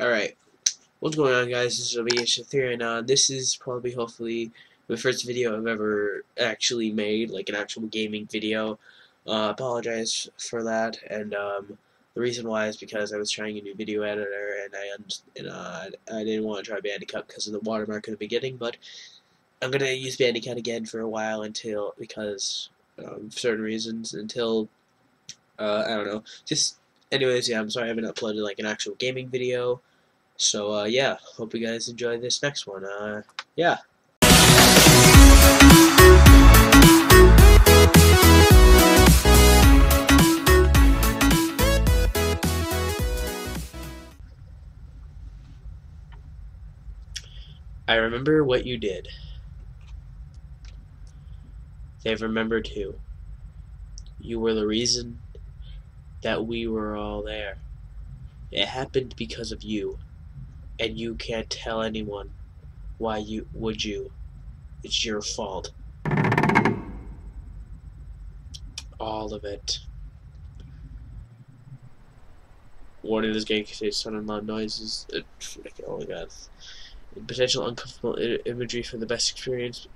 Alright, what's going on guys, this is Obedience Theory, and uh, this is probably, hopefully, the first video I've ever actually made, like an actual gaming video. Uh, apologize for that, and um, the reason why is because I was trying a new video editor, and I and, uh, I didn't want to try Bandicut because of the watermark in the beginning, but I'm going to use Bandicut again for a while until, because, um, certain reasons, until, uh, I don't know, just anyways, yeah, I'm sorry I haven't uploaded like an actual gaming video. So, uh, yeah, hope you guys enjoy this next one. Uh, yeah. I remember what you did. They've remembered who. You were the reason that we were all there. It happened because of you, and you can't tell anyone why you would you. It's your fault. All of it. Warning this game contains sound and loud noises. Uh, oh my god. Potential uncomfortable imagery for the best experience.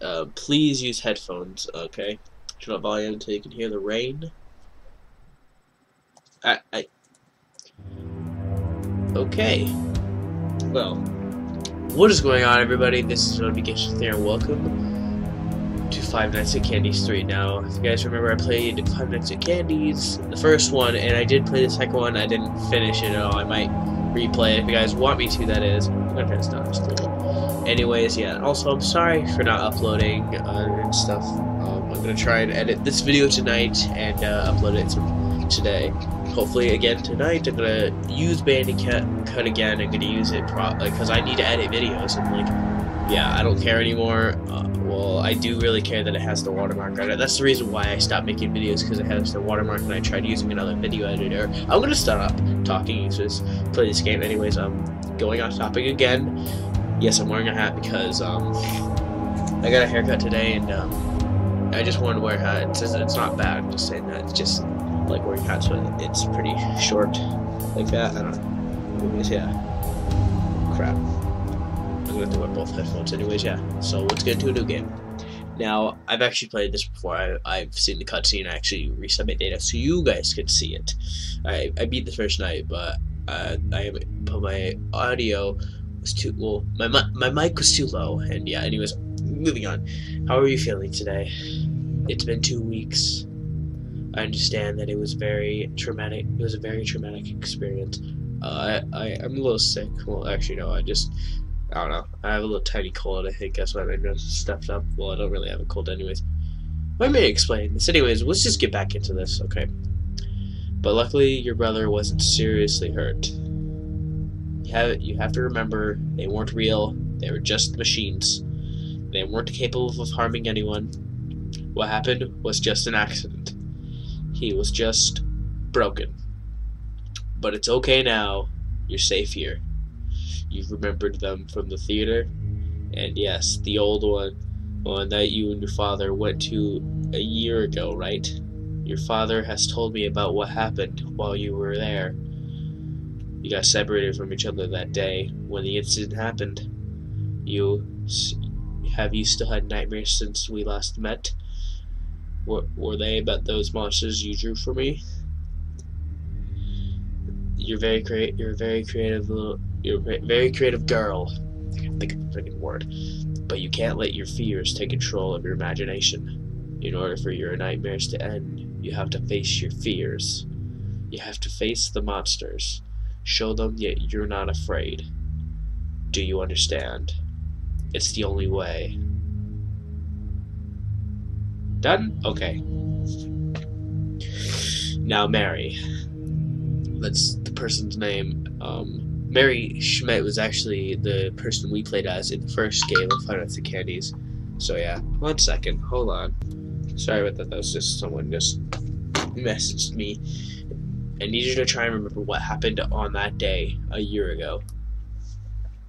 Uh, please use headphones, okay? Turn up volume until you can hear the rain. I, I Okay. Well, what is going on, everybody? This is Notification there, and welcome to Five Nights at Candy's 3. Now, if you guys remember, I played Five Nights at Candy's, the first one, and I did play the second one. I didn't finish it at all. I might replay it if you guys want me to, that is. Try to stop just. Anyways, yeah. Also, I'm sorry for not uploading uh, and stuff. Um, I'm gonna try and edit this video tonight and uh, upload it today hopefully again tonight I'm gonna use Bandicut cut again. I'm gonna use it because I need to edit videos. I'm like, yeah, I don't care anymore. Uh, well, I do really care that it has the watermark on it. That's the reason why I stopped making videos because it has the watermark and I tried using another video editor. I'm gonna stop talking and just play this game. Anyways, I'm going off topic again. Yes, I'm wearing a hat because um, I got a haircut today and um, I just wanted to wear a hat. It's, it's not bad. I'm just saying that. It's just like wearing hats when it's pretty short like that. I don't know. Anyways, yeah. Crap. I'm gonna have to wear both headphones anyways, yeah. So let's get into a new game. Now, I've actually played this before. I, have seen the cutscene. I actually reset my data so you guys could see it. I, I beat the first night, but uh, I put my audio was too well. My my mic was too low, and yeah. Anyways, moving on. How are you feeling today? It's been two weeks. I understand that it was very traumatic. It was a very traumatic experience. Uh, I, I I'm a little sick. Well, actually, no. I just I don't know. I have a little tiny cold. I think that's why my nose stuffed up. Well, I don't really have a cold, anyways. Let me explain this. Anyways, let's just get back into this, okay? But luckily, your brother wasn't seriously hurt. You have you have to remember they weren't real. They were just machines. They weren't capable of harming anyone. What happened was just an accident. He was just broken. But it's okay now. You're safe here. You've remembered them from the theater. And yes, the old one, one that you and your father went to a year ago, right? Your father has told me about what happened while you were there. You got separated from each other that day when the incident happened. You have you still had nightmares since we last met? Were, were they about those monsters you drew for me? You're very creative. You're a very creative little. You're a very creative girl. I can't think of the freaking word. But you can't let your fears take control of your imagination. In order for your nightmares to end, you have to face your fears. You have to face the monsters. Show them that you're not afraid. Do you understand? It's the only way. Done? Okay. Now, Mary. That's the person's name. Um, Mary Schmidt was actually the person we played as in the first game of Five Nights at Candy's. So, yeah. One second. Hold on. Sorry about that. That was just someone just messaged me. I need you to try and remember what happened on that day a year ago.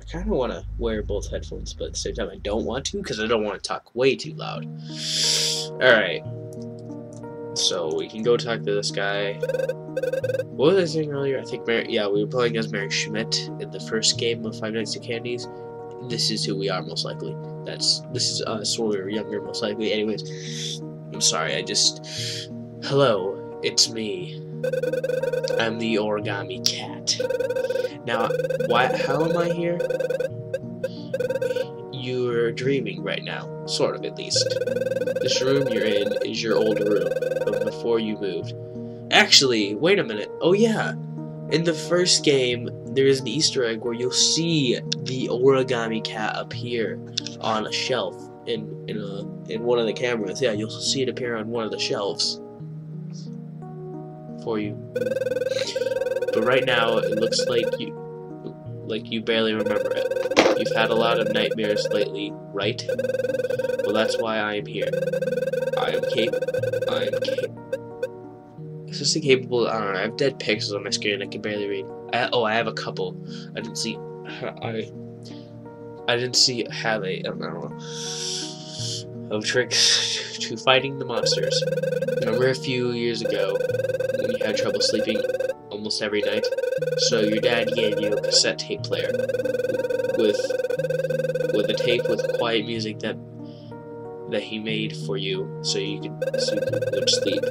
I kind of want to wear both headphones, but at the same time, I don't want to because I don't want to talk way too loud. Alright. So we can go talk to this guy. What was I saying earlier? I think Mary, yeah, we were playing as Mary Schmidt in the first game of Five Nights at Candy's. This is who we are most likely. That's this is us when we were younger most likely. Anyways, I'm sorry. I just hello, it's me. I'm the origami cat. Now, why? How am I here? You're dreaming right now, sort of at least. This room you're in is your old room from before you moved. Actually, wait a minute. Oh yeah, in the first game, there is an Easter egg where you'll see the origami cat appear on a shelf in in a in one of the cameras. Yeah, you'll see it appear on one of the shelves for you. But right now, it looks like you like you barely remember it. You've had a lot of nightmares lately, right? Well, that's why I am here. I am cap- I am cap- Is capable? I don't know. I have dead pixels on my screen. I can barely read. I, oh, I have a couple. I didn't see. I. I didn't see have a. I don't know. Of tricks to fighting the monsters. Remember a few years ago when you had trouble sleeping almost every night. So your dad gave you a cassette tape player with with a tape with quiet music that that he made for you so you could so you could sleep.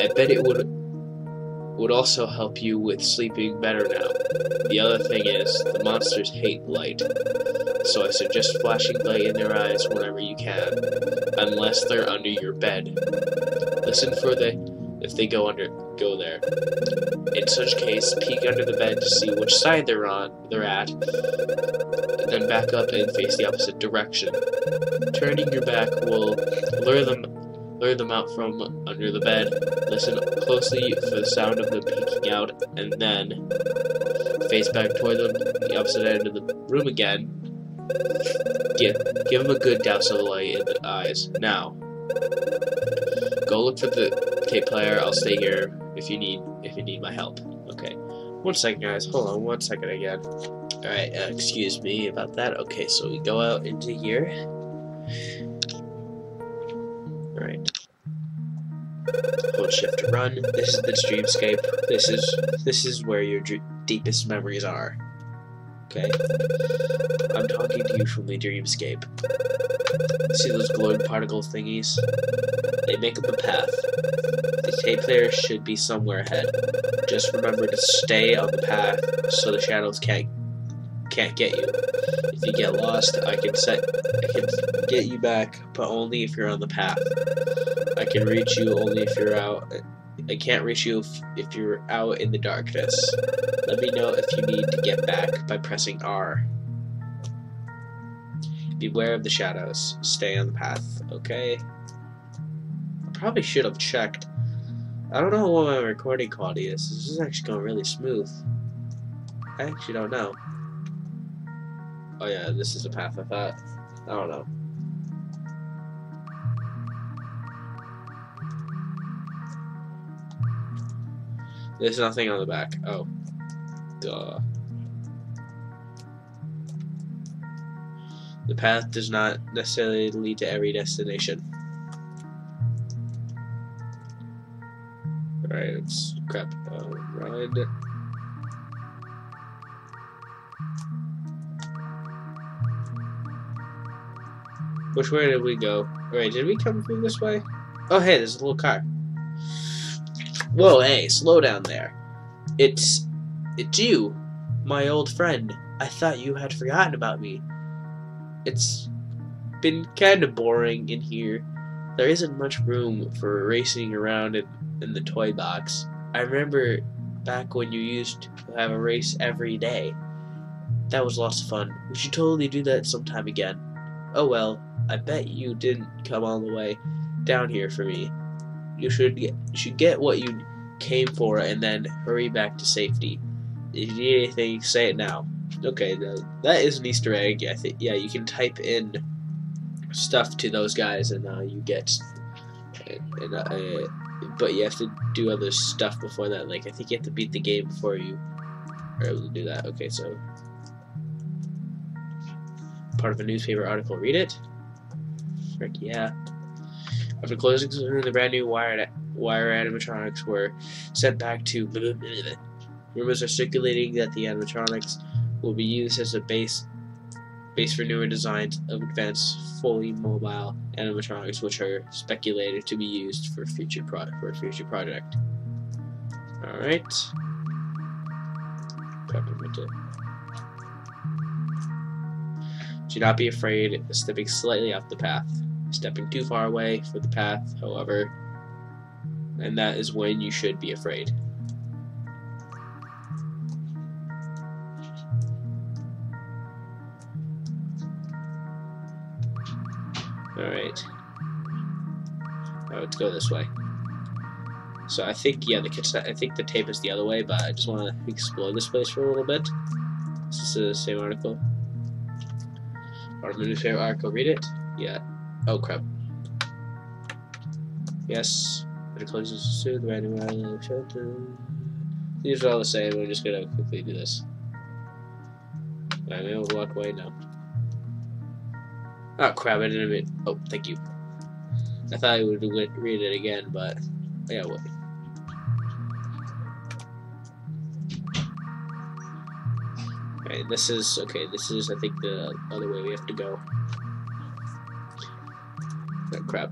I bet it would would also help you with sleeping better now. The other thing is, the monsters hate light, so I suggest flashing light in their eyes whenever you can, unless they're under your bed. Listen for the if they go under go there. In such case, peek under the bed to see which side they're on they're at, then back up and face the opposite direction. Turning your back will lure them lure them out from under the bed. Listen closely for the sound of them peeking out, and then face back toward them, the opposite end of the room again. Give, give them a good douse of light in the eyes. Now, Go look for the tape player. I'll stay here if you need if you need my help. Okay. One second, guys. Hold on one second again. Alright, uh, excuse me about that. Okay, so we go out into here. Alright. Hold shift to run. This is the dreamscape. This is this is where your deepest memories are. Okay? I'm talking to you from the dreamscape. See those glowing particle thingies? They make up a path. The tape player should be somewhere ahead. Just remember to stay on the path so the shadows can't can't get you. If you get lost, I can set I can get you back, but only if you're on the path. I can reach you only if you're out I can't reach you if, if you're out in the darkness. Let me know if you need to get back by pressing R. Beware of the shadows. Stay on the path, okay? I probably should have checked. I don't know what my recording quality is. This is actually going really smooth. I actually don't know. Oh yeah, this is the path I thought. I don't know. There's nothing on the back. Oh. Duh. The path does not necessarily lead to every destination. Alright, let's crap. Uh, run. Which way did we go? Alright, did we come from this way? Oh, hey, there's a little car. Whoa, hey, slow down there. It's. It's you, my old friend. I thought you had forgotten about me. It's been kind of boring in here. There isn't much room for racing around in, in the toy box. I remember back when you used to have a race every day. That was lots of fun. We should totally do that sometime again. Oh well, I bet you didn't come all the way down here for me. You should get you should get what you came for and then hurry back to safety. If you need anything, say it now. Okay, that is an Easter egg. I think yeah, you can type in stuff to those guys and uh, you get. And, uh, but you have to do other stuff before that. Like I think you have to beat the game before you are able to do that. Okay, so part of a newspaper article. Read it. Frick yeah. After closing the brand new wire, wire animatronics were sent back to. Rumors are circulating that the animatronics will be used as a base base for newer designs of advanced, fully mobile animatronics, which are speculated to be used for future pro- for a future project. All right. Do not be afraid of stepping slightly off the path. Stepping too far away from the path, however, and that is when you should be afraid. Let's go this way. So I think, yeah, the kids I think the tape is the other way, but I just want to explore this place for a little bit. This is the same article. Of the newspaper article. Read it? Yeah. Oh, crap. Yes. It closes to the random island shelter. These are all the same. We're just gonna quickly do this. Able to walk away now. Oh crap! I didn't even. Oh, thank you. I thought I would read it again, but yeah, well. Okay, this is okay. This is, I think, the other way we have to go. Oh crap.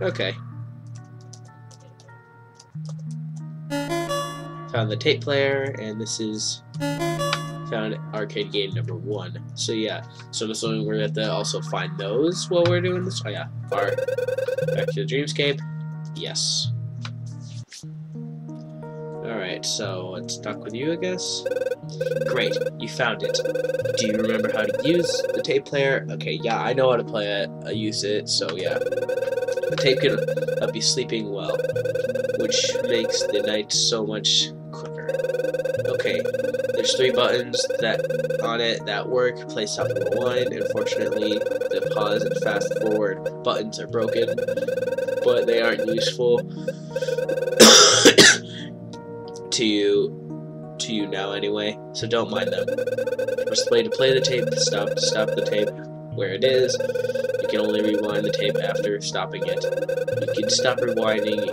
Okay. Found the tape player, and this is found arcade game number one. So yeah, so this one we're gonna have to also find those while we're doing this. Oh yeah, Art. Back to the Dreamscape. Yes. Alright, so it's stuck with you, I guess. Great, you found it. Do you remember how to use the tape player? Okay, yeah, I know how to play it. I use it, so yeah. The tape can uh, help you sleeping well, which makes the night so much there's three buttons that on it that work. Play stop rewind. Unfortunately, the pause and fast forward buttons are broken, but they aren't useful to you to you now anyway, so don't mind them. Press play to play the tape, stop to stop the tape where it is. You can only rewind the tape after stopping it. You can stop rewinding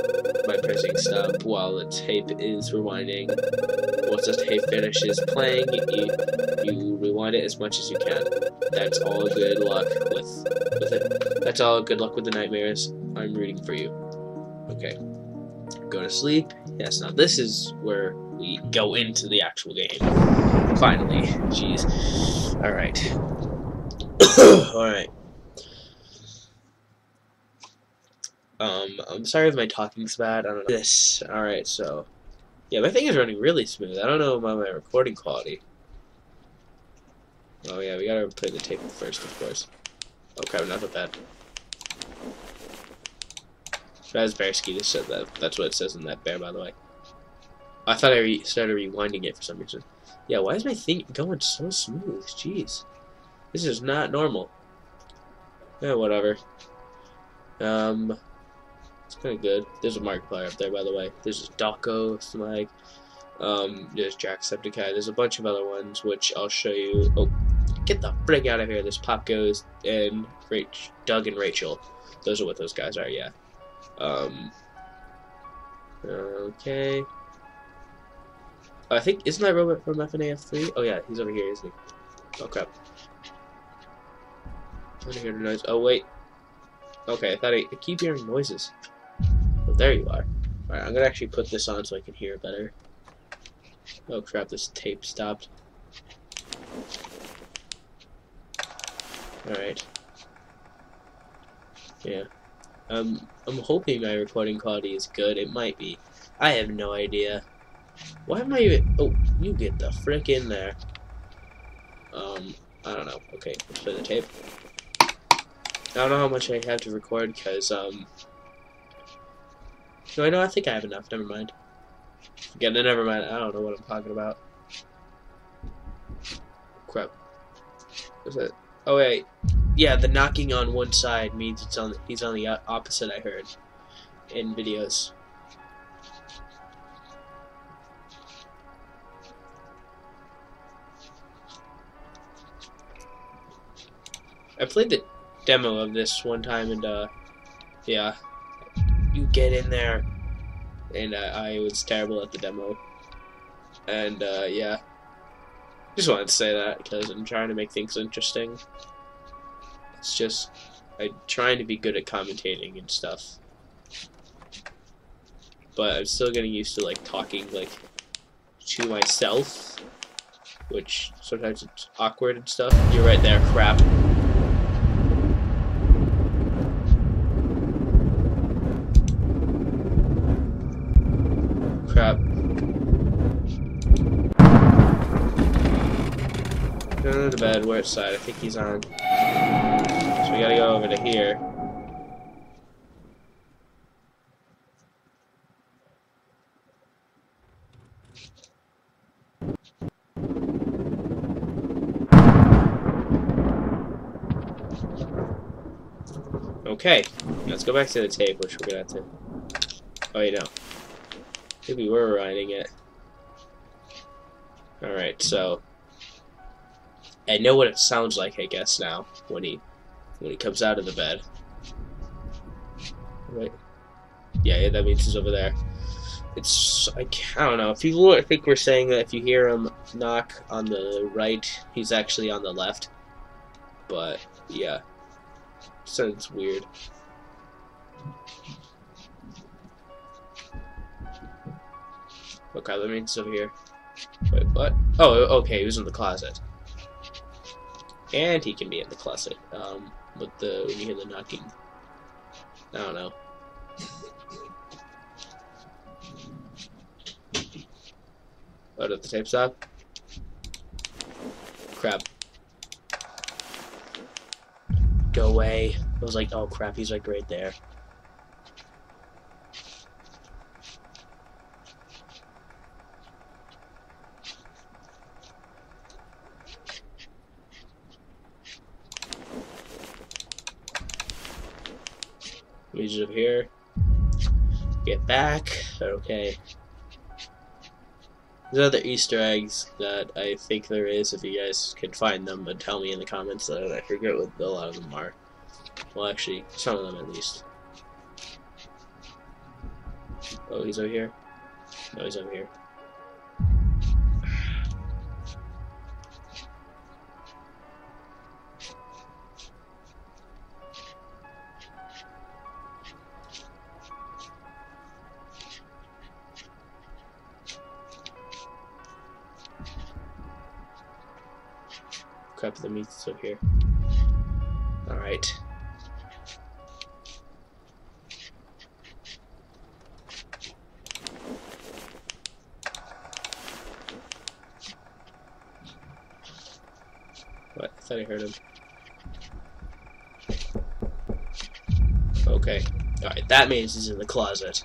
by pressing stop while the tape is rewinding. Once the tape finishes playing, you, you rewind it as much as you can. That's all good luck with, with it. That's all good luck with the nightmares. I'm rooting for you. Okay. Go to sleep. Yes, now this is where we go into the actual game. Finally. Jeez. Alright. Alright. Um, I'm sorry if my talking's bad. I don't know. This. Alright, so. Yeah, my thing is running really smooth. I don't know about my recording quality. Oh yeah, we gotta play the tape first, of course. Oh crap, not that bad. Raspberry this said that. That's what it says in that bear, by the way. I thought I re started rewinding it for some reason. Yeah, why is my thing going so smooth? Jeez. This is not normal. Yeah, whatever. Um, it's kind of good. There's a Markiplier up there, by the way. There's Dawko, Smike. Um, there's Jacksepticeye. There's a bunch of other ones, which I'll show you. Oh, get the frick out of here. There's Pop Goes and Rach Doug and Rachel. Those are what those guys are, yeah. Um, okay. I think, isn't that robot from FNAF 3? Oh yeah, he's over here, isn't he? Oh crap. I'm gonna hear the noise. Oh wait. Okay, I thought I, I keep hearing noises. Oh, there you are. Alright, I'm gonna actually put this on so I can hear better. Oh crap, this tape stopped. Alright. Yeah. Um, I'm hoping my recording quality is good. It might be. I have no idea. Why am I even... Oh, you get the frick in there. Um, I don't know. Okay, let's play the tape. I don't know how much I have to record, because, um... No, I know, I think I have enough. Never mind. Again, never mind. I don't know what I'm talking about. Crap. What's that? Oh, wait. Yeah, the knocking on one side means it's on. He's on the opposite. I heard in videos. I played the demo of this one time, and uh, yeah, you get in there, and uh, I was terrible at the demo, and uh, yeah, just wanted to say that because I'm trying to make things interesting. It's just I'm trying to be good at commentating and stuff, but I'm still getting used to like talking like to myself, which sometimes it's awkward and stuff. You're right there, crap. Crap. Bed, where side? I think he's on. So we gotta go over to here. Okay, let's go back to the tape, which we're gonna have to. Oh, you no. I think we were riding it. Alright, so. I know what it sounds like, I guess, now, when he when he comes out of the bed. Right. Yeah, yeah that means he's over there. It's, I, I don't know, if you, I think we're saying that if you hear him knock on the right, he's actually on the left. But, yeah. Sounds weird. Okay, let me over here. Wait, what? Oh, okay, he was in the closet. And he can be in the closet. Um, with the when you hear the knocking. I don't know. Oh, did the tape stop? Crap. Go away. I was like, oh crap, he's like right there. Up here. Get back. Okay. There's other Easter eggs that I think there is. If you guys can find them, but tell me in the comments that I forget what a lot of them are. Well, actually, some of them at least. Oh, he's over here. No, he's over here. Meat's still here. Alright. What? I thought I heard him. Okay. Alright, that means he's in the closet.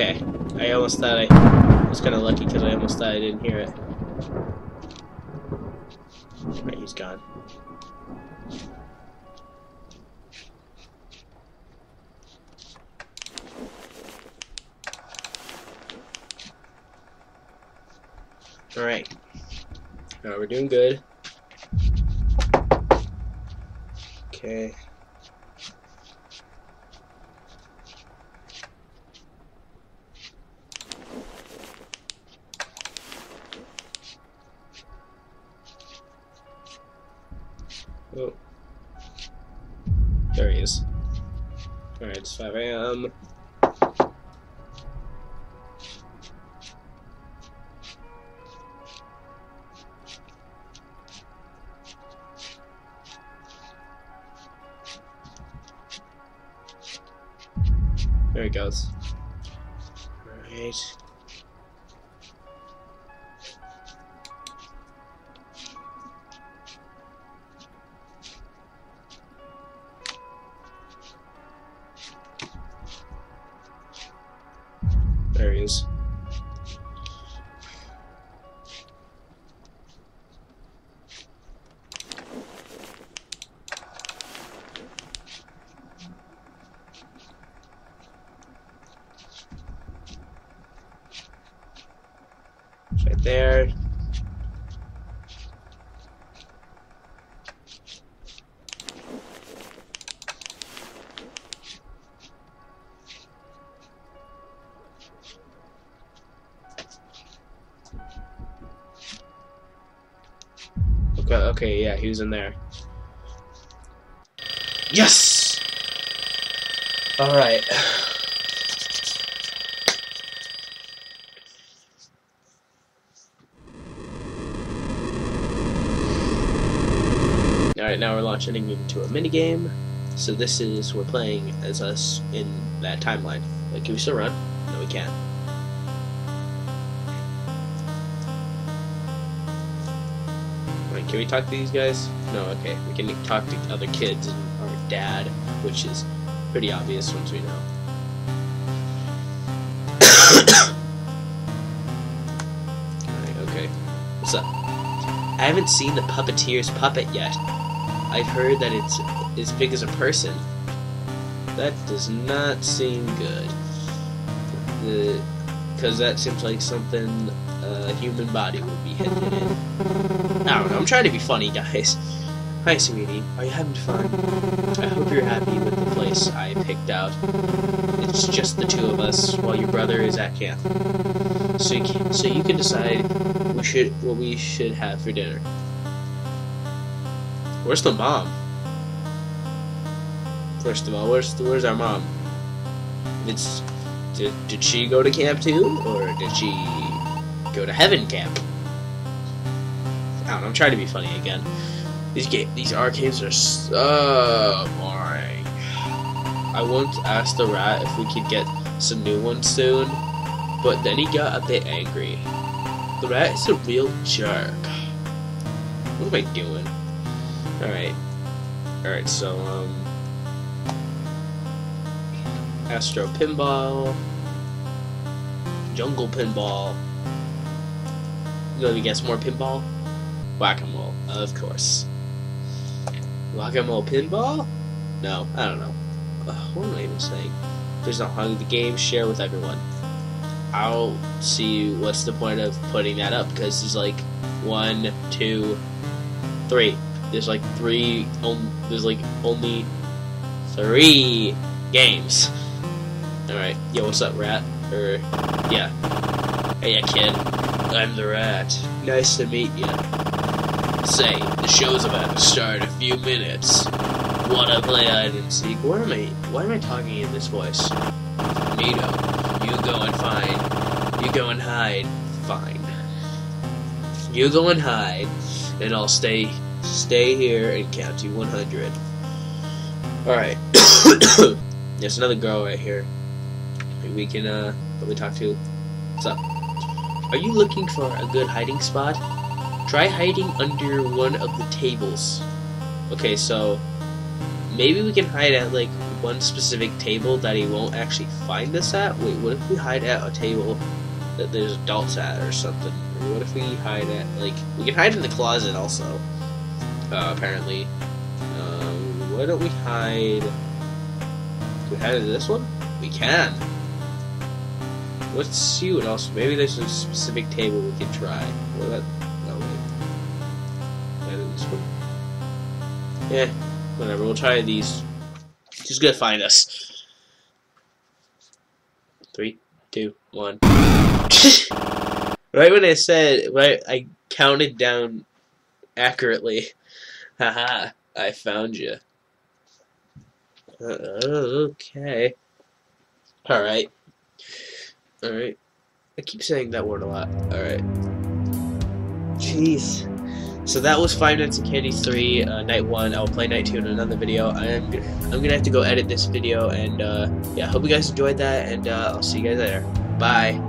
Okay, I almost thought I was kind of lucky because I almost thought I didn't hear it. Right, he's gone. Alright. Now we're doing good. Okay. 5 a.m. There it goes. Right. There. Okay, okay, yeah, he was in there. Yes! Alright. Alright, now we're launching into a minigame. So this is, we're playing as us in that timeline. Like, can we still run? No, we can't. Wait, can we talk to these guys? No, okay. We can talk to other kids and our dad, which is pretty obvious once we know. Alright, okay. What's up? I haven't seen the puppeteer's puppet yet. I've heard that it's as big as a person. That does not seem good. Because that seems like something a human body would be hidden in. I don't know, I'm trying to be funny, guys. Hi, sweetie. Are you having fun? I hope you're happy with the place I picked out. It's just the two of us while your brother is at camp. So you can, so you can decide we should what we should have for dinner. Where's the mom? First of all, where's where's our mom? It's did, did she go to camp too, or did she go to heaven camp? I don't. I'm trying to be funny again. These game, these arcades are so boring. I once asked the rat if we could get some new ones soon, but then he got a bit angry. The rat is a real jerk. What am I doing? Alright. Alright, so, um... Astro Pinball. Jungle Pinball. Me to guess, more pinball? Whack-a-mole, of course. Whack-a-mole pinball? No, I don't know. Uh, what am I even saying? There's not hung the game, share with everyone. I'll see what's the point of putting that up because there's like one, two, three. There's like three. Um, there's like only three games. All right, yo, what's up, rat? Or yeah, hey, yeah, kid. I'm the rat. Nice to meet you. Say, the show's about to start in a few minutes. Wanna play hide and seek? Where am I? Why am I talking in this voice? Nito, you go and find. You go and hide. Fine. You go and hide, and I'll stay stay here and count to 100. All right. There's another girl right here. We can uh, probably talk to. What's up? Are you looking for a good hiding spot? Try hiding under one of the tables. Okay, so maybe we can hide at like one specific table that he won't actually find us at. Wait, what if we hide at a table that there's adults at or something? What if we hide at like we can hide in the closet also? Uh, apparently. Um, why don't we hide? Can we hide in this one? We can. Let's see what else. Maybe there's a specific table we can try. What about? No wait. Hide this one. Yeah, whatever. We'll try these. She's gonna find us. Three, two, one. right when I said, right, I counted down accurately. Haha, I found you. Okay. Alright. Alright. I keep saying that word a lot. Alright. Jeez. so that was Five Nights at Candy's 3, uh, Night 1. I'll play Night 2 in another video. I'm, I'm gonna have to go edit this video, and uh, yeah, I hope you guys enjoyed that, and uh, I'll see you guys later. Bye.